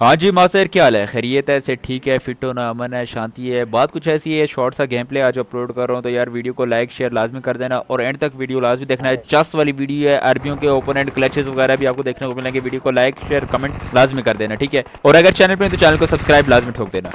हाँ जी मासर क्या हाल है? खैरियत है से ठीक है, फिट होना अमन है, शांति है। बात कुछ ऐसी है शॉर्ट सा गेम प्ले आज अपलोड कर रहा हूँ तो यार वीडियो को लाइक शेयर लाजमी कर देना और एंड तक वीडियो लाजमी देखना है। चस वाली वीडियो है, अरबियों के ओपन एंड क्लचेस वगैरह भी आपको देखने को मिलेंगे। वीडियो को लाइक शेयर कमेंट लाजमी कर देना, ठीक है? और अगर चैनल पर तो चैनल को सब्सक्राइब लाजमी ठोक देना।